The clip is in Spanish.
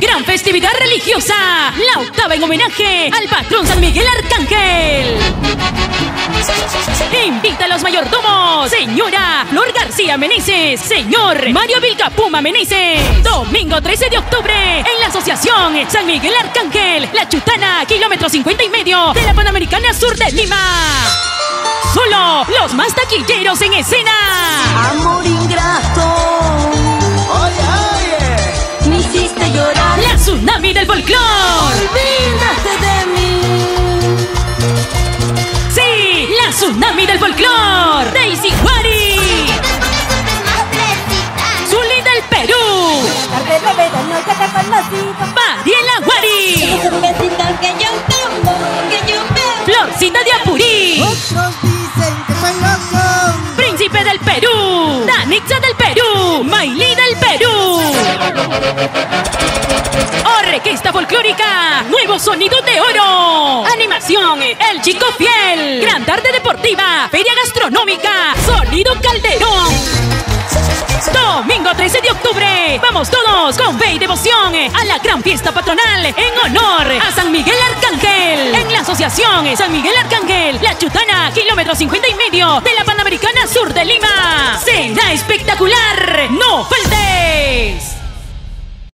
Gran festividad religiosa, la octava en homenaje al patrón San Miguel Arcángel. Invita a los mayordomos, señora Flor García Meneses, señor Mario Vilcapuma Meneses. Domingo 13 de octubre, en la Asociación San Miguel Arcángel, La Chutana, kilómetro 50 y medio de la Panamericana Sur de Lima. Solo los más taquilleros en escena. Tsunami del folclor. Olvídate de mí. Sí, la tsunami del folclor. Daisy Juari. Zuli del Perú. Mariela Guari. Florcita de Apurí. Otros dicen que soy loco. Príncipe del Perú. Danitza del Perú. Mailí del Perú. Orquesta folclórica. Nuevo sonido de oro. Animación. El Chico Fiel. Gran tarde deportiva. Feria gastronómica. Sonido Calderón. Domingo 13 de octubre, vamos todos con fe y devoción a la gran fiesta patronal en honor a San Miguel Arcángel. En la Asociación San Miguel Arcángel, La Chutana, kilómetro 50 y medio de la Panamericana Sur de Lima. Será espectacular, no faltes.